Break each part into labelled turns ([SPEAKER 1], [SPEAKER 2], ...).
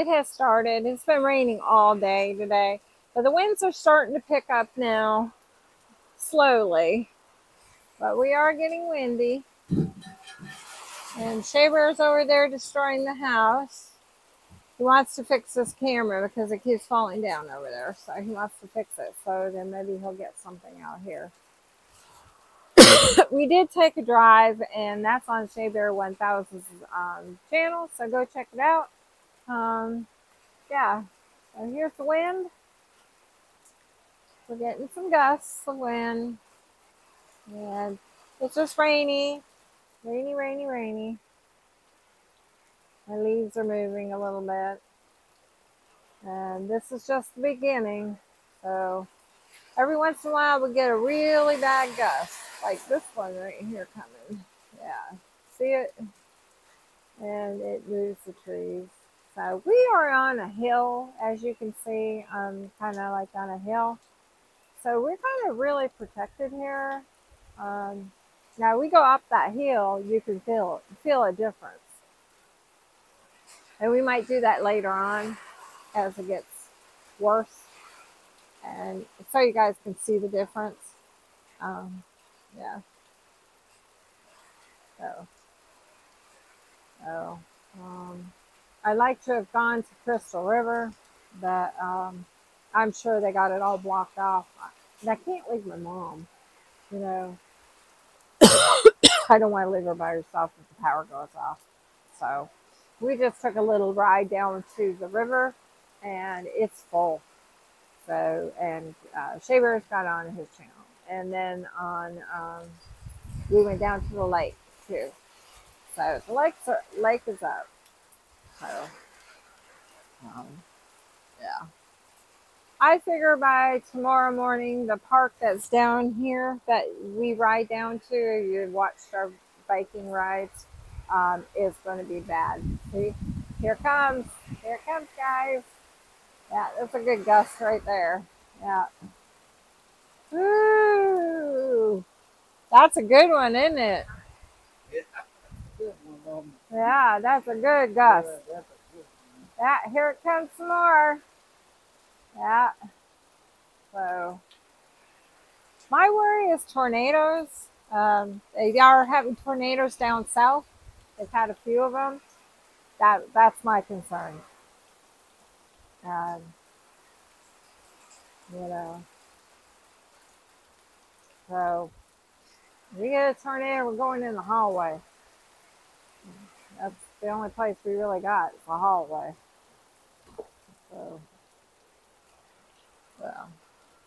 [SPEAKER 1] It has started. It's been raining all day today, but the winds are starting to pick up now, slowly. But we are getting windy. And Shea Bear's over there destroying the house. He wants to fix this camera because it keeps falling down over there. So he wants to fix it. So then maybe he'll get something out here. we did take a drive, and that's on Shea Bear 1000's um, channel. So go check it out. Um, yeah. So here's the wind. We're getting some gusts of wind. And it's just rainy. Rainy, rainy, rainy. My leaves are moving a little bit. And this is just the beginning. So every once in a while we get a really bad gust. Like this one right here coming. Yeah. See it? And it moves the trees. So we are on a hill, as you can see, um, kind of like on a hill. So we're kind of really protected here. Um, now we go up that hill, you can feel feel a difference. And we might do that later on as it gets worse. And so you guys can see the difference. Um, yeah. So, so um, I'd like to have gone to Crystal River, but um, I'm sure they got it all blocked off. I can't leave my mom, you know. I don't want to leave her by herself if the power goes off. So we just took a little ride down to the river and it's full. So, and uh, Shea Bear's got on his channel. And then on, um, we went down to the lake too. So the lake, lake is up. Um, yeah. I figure by tomorrow morning, the park that's down here that we ride down to, you watched our biking rides, um, is going to be bad. See, here comes, here comes, guys. Yeah, that's a good gust right there. Yeah. Ooh, that's a good one, isn't it? Yeah, that's a good gust. Yeah, here it comes some more. Yeah. So, my worry is tornadoes. Um, they are having tornadoes down south. They've had a few of them. That that's my concern. Um, you know. So, we get a tornado, we're going in the hallway. That's the only place we really got, the hallway. So. So,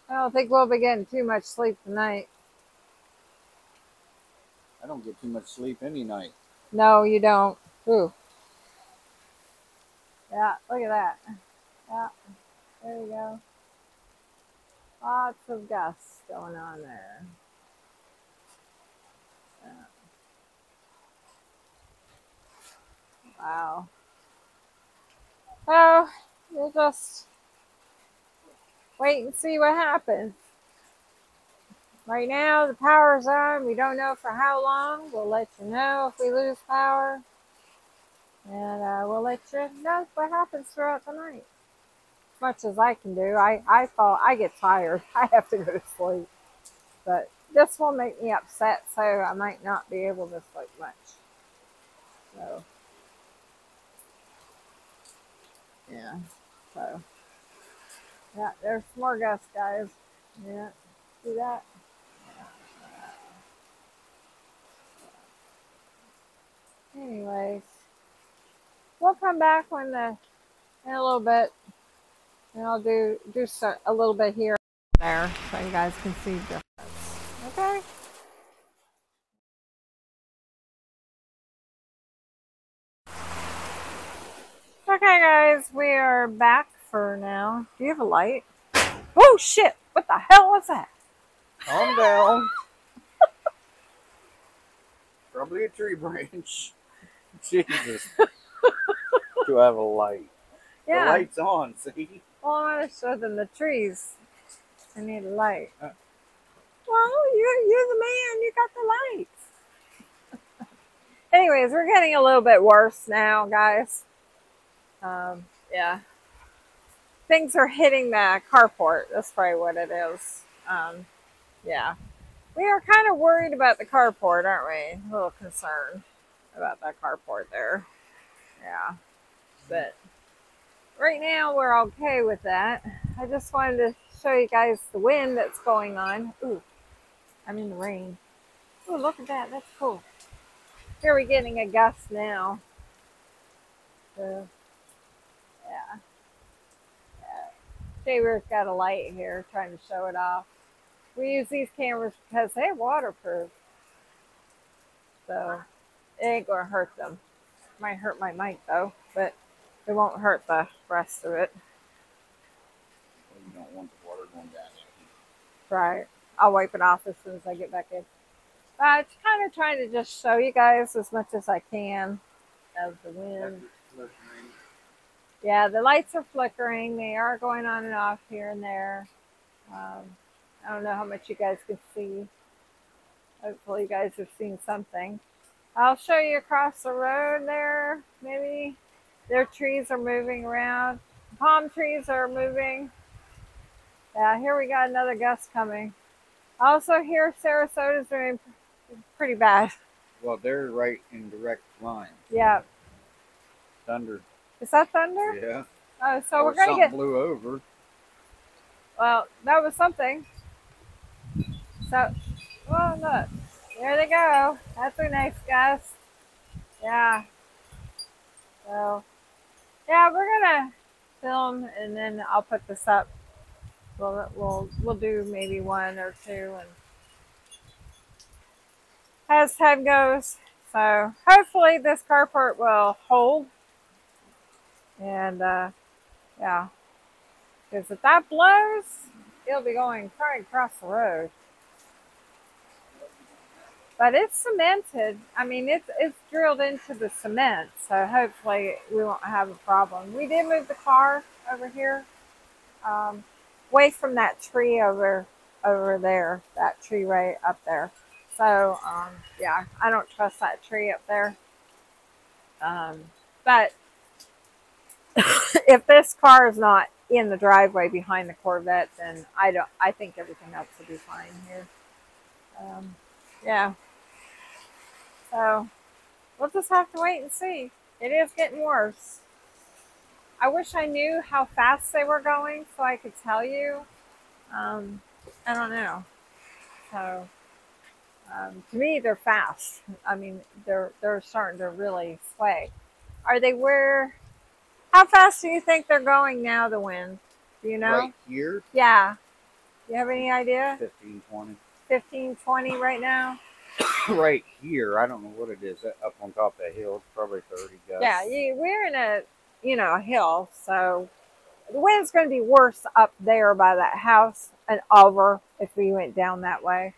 [SPEAKER 1] I don't think we'll be getting too much sleep tonight.
[SPEAKER 2] I don't get too much sleep any night.
[SPEAKER 1] No, you don't. Ooh. Yeah, look at that. Yeah, there you go. Lots of gusts going on there. Yeah. Wow. Oh, you just wait and see what happens. Right now, the power's on. We don't know for how long. We'll let you know if we lose power. And uh, we'll let you know what happens throughout the night. As much as I can do. I, I fall, I get tired. I have to go to sleep. But this will make me upset, so I might not be able to sleep much. So, yeah. So. Yeah, there's more guys. Yeah, see that? Anyways, we'll come back when the in a little bit, and I'll do do a little bit here there so you guys can see the difference. Okay. Okay, guys, we are back for now. Do you have a light? Oh shit! What the hell was that?
[SPEAKER 2] Calm down. Probably a tree branch. Jesus. to have a light. Yeah. The light's on, see?
[SPEAKER 1] Well, I want to show them the trees. I need a light. Uh, well, you're, you're the man. You got the lights. Anyways, we're getting a little bit worse now, guys. Um, yeah. Things are hitting the carport. That's probably what it is. Um, yeah. We are kind of worried about the carport, aren't we? A little concerned about that carport there. Yeah. But right now we're okay with that. I just wanted to show you guys the wind that's going on. Ooh, I'm in the rain. Oh, look at that. That's cool. Here we're getting a gust now. So, yeah. yeah. Shea Bear's got a light here trying to show it off. We use these cameras because they're waterproof. So, it ain't going to hurt them. Might hurt my mic though, but it won't hurt the rest of it.
[SPEAKER 2] You don't want the water going down there.
[SPEAKER 1] Right. I'll wipe it off as soon as I get back in. But kind of trying to just show you guys as much as I can of the wind. Yeah, the lights are flickering. They are going on and off here and there. Um, I don't know how much you guys can see. Hopefully you guys have seen something. I'll show you across the road there. Maybe their trees are moving around. Palm trees are moving. Yeah, here we got another gust coming. Also here Sarasota's doing pretty bad.
[SPEAKER 2] Well, they're right in direct line.
[SPEAKER 1] Yeah.
[SPEAKER 2] Thunder.
[SPEAKER 1] Is that thunder?
[SPEAKER 2] Yeah.
[SPEAKER 1] Oh, so or we're gonna get
[SPEAKER 2] blew over.
[SPEAKER 1] Well, that was something. So, well, look, there they go. That's a nice gust. Yeah. So, yeah, we're gonna film and then I'll put this up. We'll we'll we'll do maybe one or two and as time goes. So hopefully this carport will hold. And uh, yeah, because if that blows, it'll be going right across the road. But it's cemented. I mean, it's it's drilled into the cement, so hopefully we won't have a problem. We did move the car over here, um, away from that tree over over there, that tree right up there. So, um, yeah, I don't trust that tree up there. Um, but if this car is not in the driveway behind the Corvette, then I don't. I think everything else will be fine here. Um, yeah. So we'll just have to wait and see. It is getting worse. I wish I knew how fast they were going so I could tell you. Um, I don't know. So um, to me, they're fast. I mean, they're they're starting to really sway. Are they where? How fast do you think they're going now? The wind? Do you know?
[SPEAKER 2] Right here.
[SPEAKER 1] Yeah. You have any idea?
[SPEAKER 2] 15, 20.
[SPEAKER 1] 15, 20 right now.
[SPEAKER 2] right here, I don't know what it is. Up on top of that hill, it's probably 30 gusts.
[SPEAKER 1] Yeah, you, we're in a you know a hill, so the wind's going to be worse up there by that house and over if we went down that way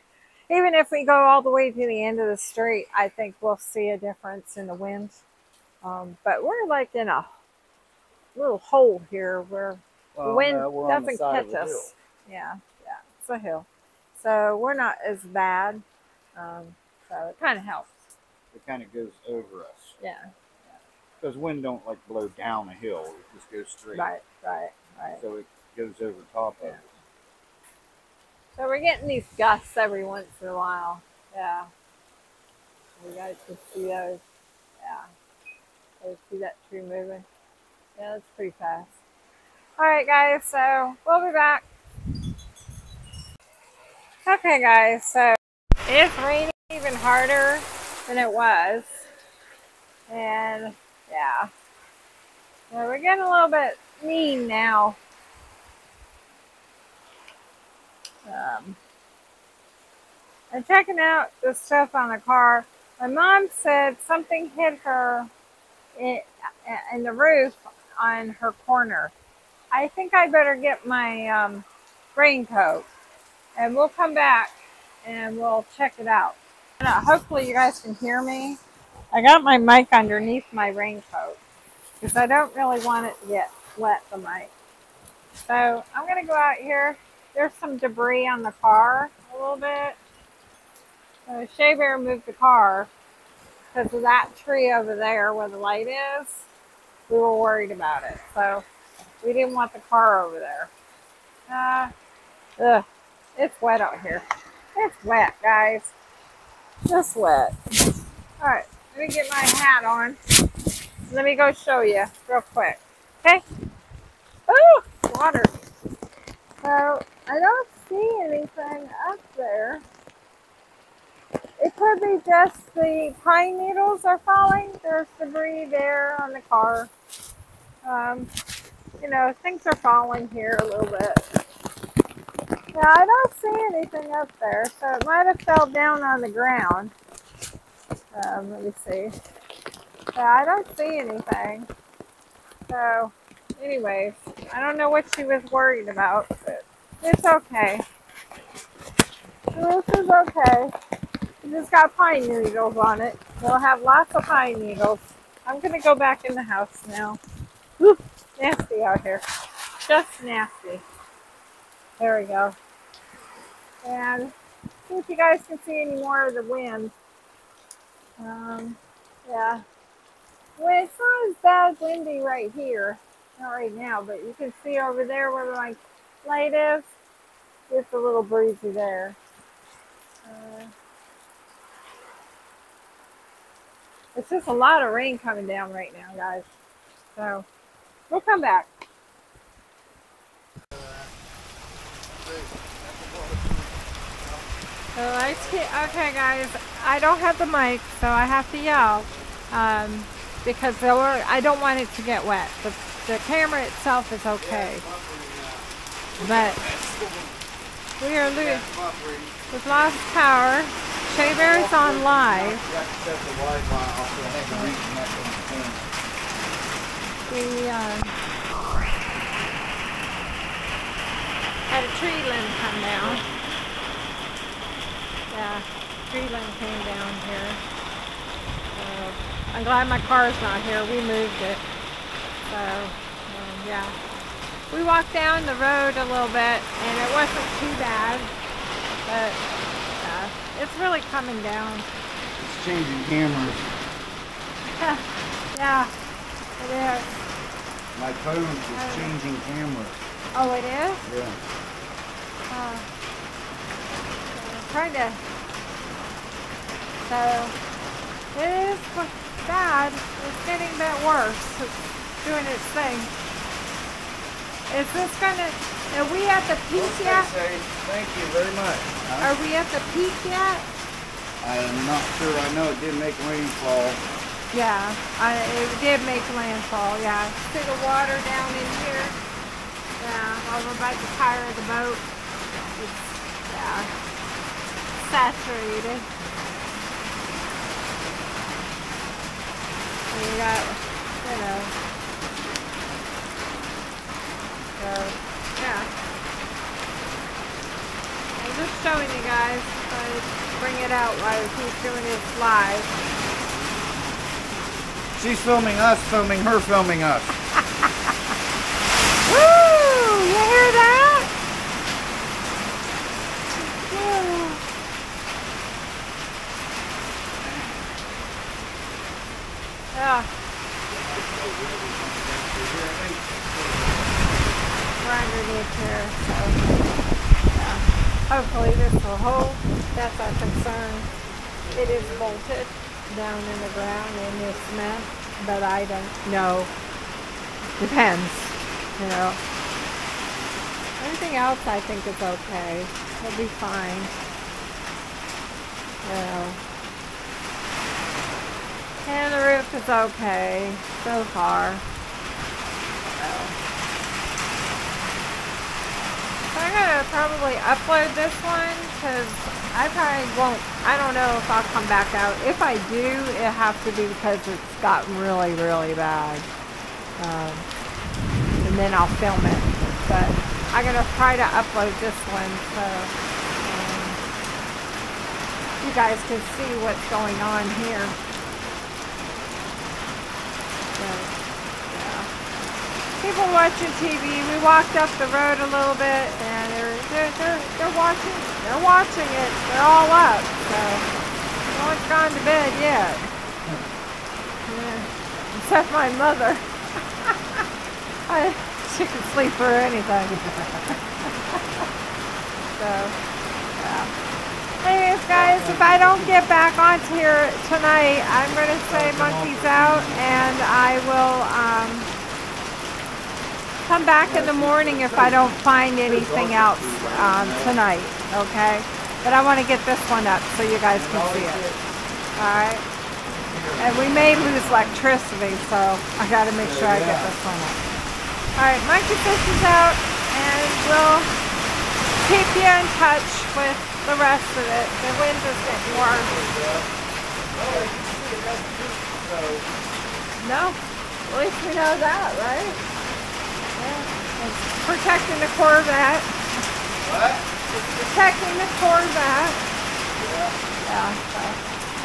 [SPEAKER 1] even if we go all the way to the end of the street, I think we'll see a difference in the wind. Um, but we're like in a little hole here where well, the wind uh, doesn't catch us. Yeah, yeah, it's a hill. So we're not as bad. Um, so it kind of helps.
[SPEAKER 2] It kind of goes over us.
[SPEAKER 1] Yeah.
[SPEAKER 2] Because wind don't like blow down a hill; it just goes straight.
[SPEAKER 1] Right, right, right.
[SPEAKER 2] So it goes over top yeah. of it.
[SPEAKER 1] So we're getting these gusts every once in a while. Yeah. You guys can see those. Yeah. You see that tree moving? Yeah, that's pretty fast. Alright guys, so we'll be back. Okay guys, so it's raining even harder than it was. And yeah. We're getting a little bit mean now Um, and checking out the stuff on the car, my mom said something hit her in, in the roof on her corner. I think I better get my um, raincoat and we'll come back and we'll check it out. Uh, hopefully you guys can hear me. I got my mic underneath my raincoat because I don't really want it to get wet, the mic. So I'm going to go out here there's some debris on the car a little bit. So Shea Bear moved the car because of that tree over there where the light is. We were worried about it. So we didn't want the car over there. Uh, ugh, it's wet out here. It's wet, guys. Just wet. All right, let me get my hat on. Let me go show you real quick. Okay? Oh, water. So I don't see anything up there. It could be just the pine needles are falling. There's debris there on the car. Um, you know, things are falling here a little bit. Yeah, I don't see anything up there, so it might have fell down on the ground. Um, let me see. Yeah, I don't see anything. So, anyways, I don't know what she was worried about, but it's okay. This is okay. It just got pine needles on it. It'll have lots of pine needles. I'm going to go back in the house now. Whew, nasty out here. Just nasty. There we go. And see if you guys can see any more of the wind. Um, yeah. Well, it's not as bad windy right here. Not right now, but you can see over there where my light is. It's a little breezy there. Uh, it's just a lot of rain coming down right now, guys. So, we'll come back. Okay, guys. I don't have the mic, so I have to yell um, because were, I don't want it to get wet. The, the camera itself is okay, but we are losing. We've lost power. Shea Bear's on live. We um, had a tree limb come down. Yeah, tree limb came down here. So I'm glad my car's not here. We moved it. So, um, yeah. We walked down the road a little bit and it wasn't too bad. But, it's really coming down.
[SPEAKER 2] It's changing cameras.
[SPEAKER 1] yeah, it is.
[SPEAKER 2] My phone is changing cameras.
[SPEAKER 1] Oh, it is?
[SPEAKER 2] Yeah.
[SPEAKER 1] Uh, trying to. So it is bad. It's getting a bit worse. It's doing its thing. Is this gonna? Are we at the peak yet?
[SPEAKER 2] Thank you very much.
[SPEAKER 1] Huh? Are we at the peak yet?
[SPEAKER 2] I'm not sure. I know it did make rainfall.
[SPEAKER 1] Yeah, I, it did make landfall. Yeah, see the water down in here. Yeah, over by the tire of the boat. It's, yeah saturated. You got, you know, so, yeah. I'm just showing you guys, I bring it out while he's doing his live.
[SPEAKER 2] She's filming us, filming her, filming us.
[SPEAKER 1] Woo! You hear that? Yeah. We're underneath here, so yeah. Hopefully this will hold. That's our concern. It is bolted down in the ground in this cement, but I don't know. Depends, you know. Everything else I think is okay. It'll be fine. You know. And the roof is okay so far. So. I'm gonna probably upload this one because I probably won't. I don't know if I'll come back out. If I do, it has to be because it's gotten really, really bad. Um, and then I'll film it. But I'm gonna try to upload this one so um, you guys can see what's going on here. People watching TV. We walked up the road a little bit, and they're they're they're, they're watching. They're watching it. They're all up. So no one's gone to bed yet. Yeah. Except my mother. I, she could sleep through anything. so, yeah. Anyways, guys, if I don't get back onto here tonight, I'm going to say monkeys out, and I will um, come back in the morning if I don't find anything else um, tonight, okay? But I want to get this one up so you guys can see it. Alright? And we may lose electricity, so I got to make sure I get this one up. Alright, Monkey Fish is out, and we'll keep you in touch with the rest of it. The wind is getting warm. No, at least we know that, right? Yeah. It's protecting the Corvette.
[SPEAKER 2] What?
[SPEAKER 1] It's protecting the Corvette. Yeah. So.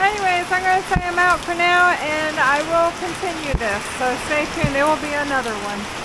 [SPEAKER 1] Anyways, I'm going to say I'm out for now, and I will continue this. So stay tuned. There will be another one.